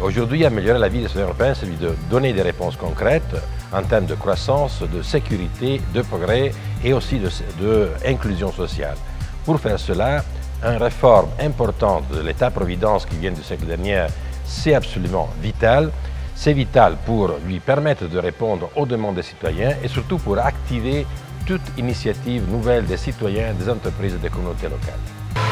Aujourd'hui, améliorer la vie des citoyens européens, c'est de donner des réponses concrètes en termes de croissance, de sécurité, de progrès et aussi d'inclusion sociale. Pour faire cela, une réforme importante de l'État-providence qui vient du siècle dernier, c'est absolument vital. C'est vital pour lui permettre de répondre aux demandes des citoyens et surtout pour activer toute initiative nouvelle des citoyens, des entreprises et des communautés locales.